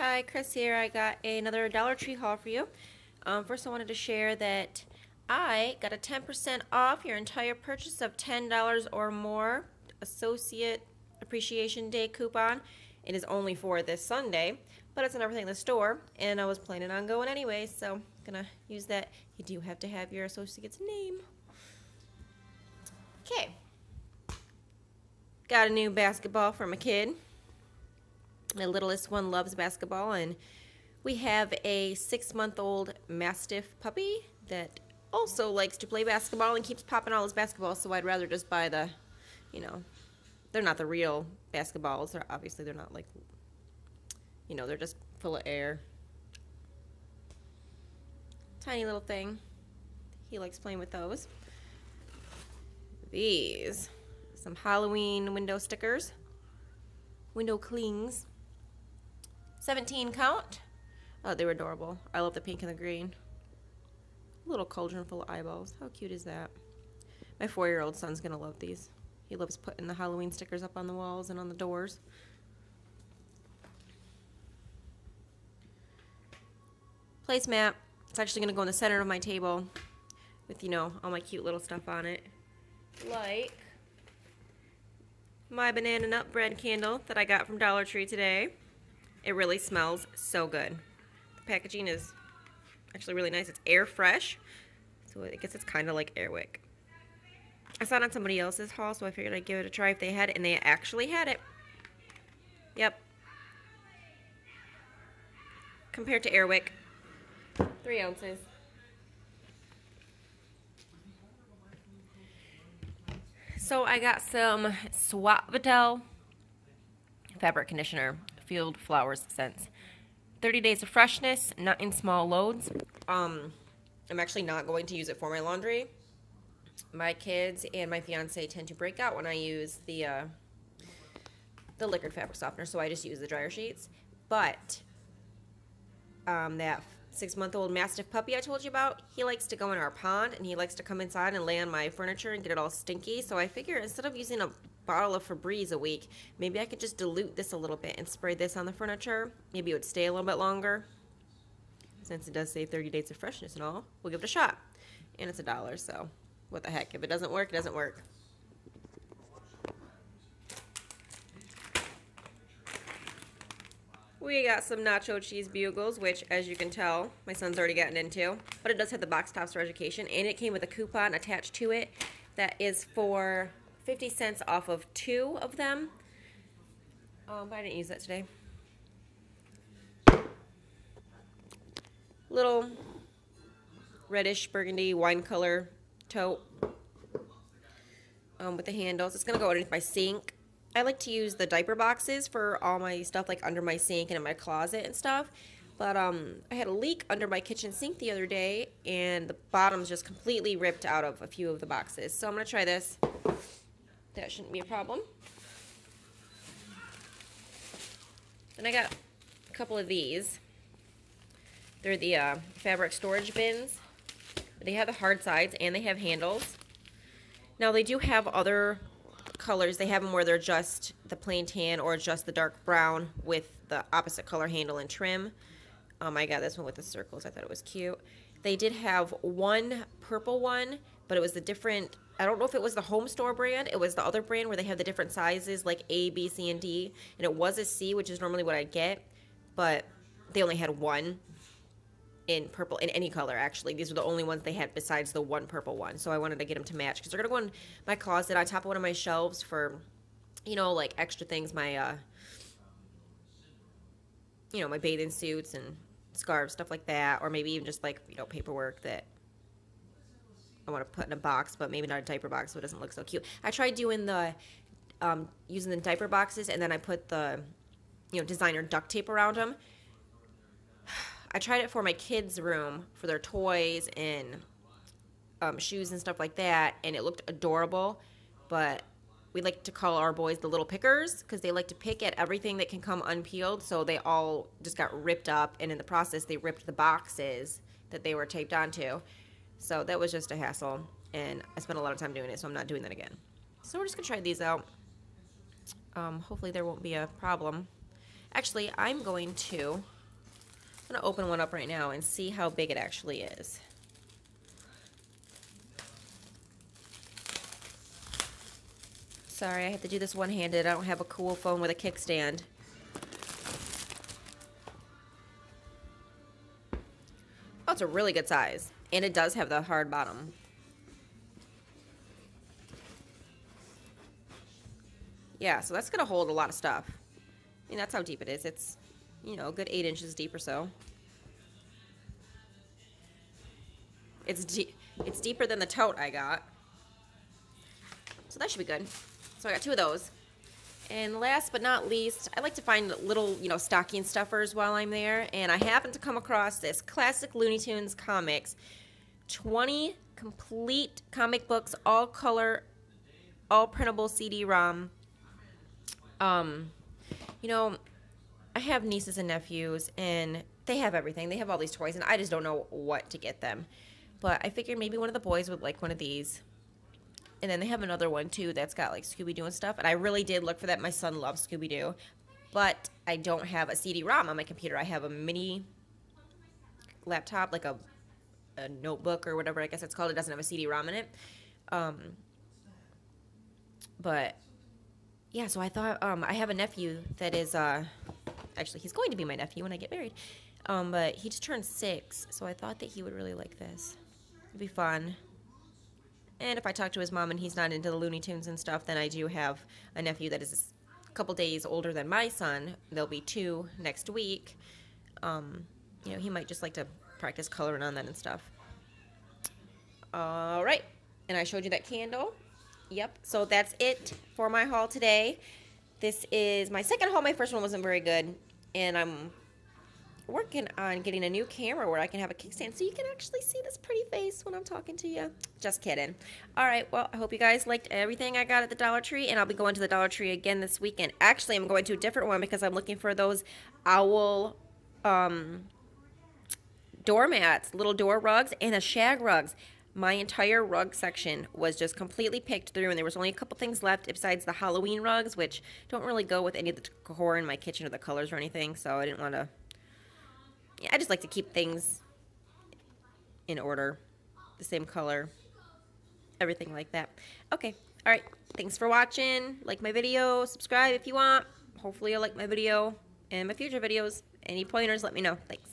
Hi, Chris here. I got another Dollar Tree haul for you. Um, first, I wanted to share that I got a 10% off your entire purchase of $10 or more Associate Appreciation Day coupon. It is only for this Sunday, but it's on everything in the store, and I was planning on going anyway, so I'm gonna use that. You do have to have your associate's name. Okay. Got a new basketball for my kid. My littlest one loves basketball, and we have a six month old Mastiff puppy that also likes to play basketball and keeps popping all his basketballs, so I'd rather just buy the, you know, they're not the real basketballs. They're obviously they're not like, you know, they're just full of air. Tiny little thing. He likes playing with those. These, some Halloween window stickers, window clings. 17 count. Oh, they were adorable. I love the pink and the green. Little cauldron full of eyeballs. How cute is that? My four-year-old son's going to love these. He loves putting the Halloween stickers up on the walls and on the doors. Placemat. It's actually going to go in the center of my table with, you know, all my cute little stuff on it. Like my banana nut bread candle that I got from Dollar Tree today. It really smells so good. The packaging is actually really nice. It's air fresh, so I guess it's kind of like Airwick. I saw it on somebody else's haul, so I figured I'd give it a try if they had it, and they actually had it. Yep. Compared to Airwick, three ounces. So I got some Suavitel fabric conditioner, Field Flowers scents. 30 days of freshness, not in small loads. Um, I'm actually not going to use it for my laundry. My kids and my fiance tend to break out when I use the uh, the liquid fabric softener, so I just use the dryer sheets. But um, that six month old Mastiff puppy I told you about, he likes to go in our pond and he likes to come inside and lay on my furniture and get it all stinky. So I figure instead of using a bottle of Febreze a week, maybe I could just dilute this a little bit and spray this on the furniture. Maybe it would stay a little bit longer. Since it does say 30 days of freshness and all, we'll give it a shot. And it's a dollar, so what the heck. If it doesn't work, it doesn't work. We got some nacho cheese bugles, which, as you can tell, my son's already gotten into. But it does have the box tops for education, and it came with a coupon attached to it that is for 50 cents off of two of them. Um, but I didn't use that today. Little reddish burgundy wine color tote um, with the handles. It's going to go underneath my sink. I like to use the diaper boxes for all my stuff like under my sink and in my closet and stuff. But um, I had a leak under my kitchen sink the other day and the bottom's just completely ripped out of a few of the boxes. So I'm going to try this. That shouldn't be a problem. Then I got a couple of these. They're the uh, fabric storage bins. They have the hard sides and they have handles. Now they do have other colors. They have them where they're just the plain tan or just the dark brown with the opposite color handle and trim. Um, I got this one with the circles. I thought it was cute. They did have one purple one, but it was the different, I don't know if it was the home store brand. It was the other brand where they have the different sizes like A, B, C, and D. And it was a C, which is normally what I get, but they only had one in purple in any color actually. These were the only ones they had besides the one purple one. So i wanted to get them to match because they're gonna go in my closet. On top of one of my shelves for you know like extra things my uh you know my bathing suits and scarves stuff like that or maybe even just like you know paperwork that I want to put in a box but maybe not a diaper box so it doesn't look so cute. I tried doing the um, using the diaper boxes and then I put the you know designer duct tape around them I tried it for my kids' room for their toys and um, shoes and stuff like that, and it looked adorable. But we like to call our boys the little pickers because they like to pick at everything that can come unpeeled. So they all just got ripped up, and in the process, they ripped the boxes that they were taped onto. So that was just a hassle, and I spent a lot of time doing it, so I'm not doing that again. So we're just gonna try these out. Um, hopefully there won't be a problem. Actually, I'm going to, I'm going to open one up right now and see how big it actually is. Sorry, I have to do this one-handed. I don't have a cool phone with a kickstand. Oh, it's a really good size. And it does have the hard bottom. Yeah, so that's going to hold a lot of stuff. I mean, that's how deep it is. It's, you know, a good 8 inches deep or so. It's, deep. it's deeper than the tote I got. So that should be good. So I got two of those. And last but not least, I like to find little, you know, stocking stuffers while I'm there. And I happened to come across this classic Looney Tunes comics. 20 complete comic books, all color, all printable CD-ROM. Um, you know, I have nieces and nephews, and they have everything. They have all these toys, and I just don't know what to get them. But I figured maybe one of the boys would like one of these. And then they have another one too that's got like Scooby Doo and stuff. And I really did look for that. My son loves Scooby Doo, but I don't have a CD-ROM on my computer. I have a mini laptop, like a a notebook or whatever I guess it's called. It doesn't have a CD-ROM in it. Um, but yeah, so I thought um, I have a nephew that is uh, actually he's going to be my nephew when I get married. Um, but he just turned six, so I thought that he would really like this. It'd be fun. And if I talk to his mom and he's not into the Looney Tunes and stuff, then I do have a nephew that is a couple days older than my son. There'll be two next week. Um, you know, he might just like to practice coloring on that and stuff. All right. And I showed you that candle. Yep. So that's it for my haul today. This is my second haul. My first one wasn't very good. And I'm working on getting a new camera where I can have a kickstand so you can actually see this pretty face when I'm talking to you. Just kidding. All right, well, I hope you guys liked everything I got at the Dollar Tree, and I'll be going to the Dollar Tree again this weekend. Actually, I'm going to a different one because I'm looking for those owl um, doormats, little door rugs, and the shag rugs. My entire rug section was just completely picked through, and there was only a couple things left besides the Halloween rugs, which don't really go with any of the decor in my kitchen or the colors or anything, so I didn't want to yeah, I just like to keep things in order, the same color, everything like that. Okay, all right, thanks for watching. Like my video, subscribe if you want. Hopefully you'll like my video and my future videos. Any pointers, let me know. Thanks.